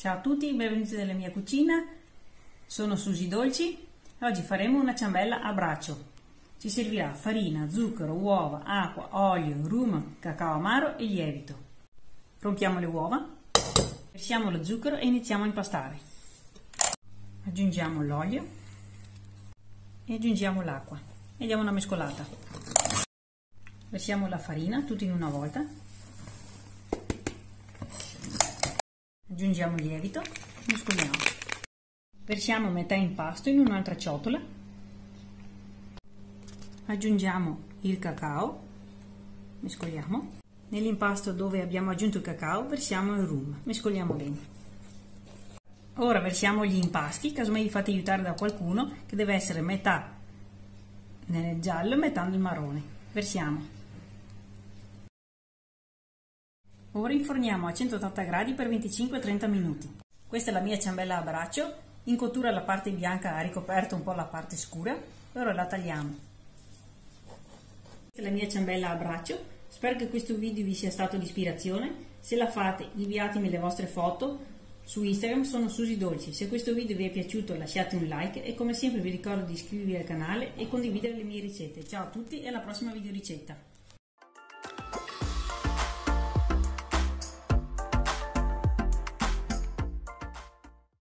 Ciao a tutti, benvenuti nella mia cucina. Sono Susi Dolci. Oggi faremo una ciambella a braccio. Ci servirà farina, zucchero, uova, acqua, olio, rum, cacao amaro e lievito. Rompiamo le uova, versiamo lo zucchero e iniziamo a impastare. Aggiungiamo l'olio e aggiungiamo l'acqua e diamo una mescolata. Versiamo la farina tutto in una volta aggiungiamo il lievito, mescoliamo. Versiamo metà impasto in un'altra ciotola, aggiungiamo il cacao, mescoliamo. Nell'impasto dove abbiamo aggiunto il cacao versiamo il rum, mescoliamo bene. Ora versiamo gli impasti, casomai vi fate aiutare da qualcuno che deve essere metà nel giallo e metà nel marrone. Versiamo. Ora inforniamo a 180 gradi per 25-30 minuti. Questa è la mia ciambella a braccio, in cottura la parte bianca ha ricoperto un po' la parte scura ora la tagliamo. Questa è la mia ciambella a braccio, spero che questo video vi sia stato di ispirazione, se la fate inviatemi le vostre foto, su Instagram sono Susi Dolci, se questo video vi è piaciuto lasciate un like e come sempre vi ricordo di iscrivervi al canale e condividere le mie ricette. Ciao a tutti e alla prossima video ricetta!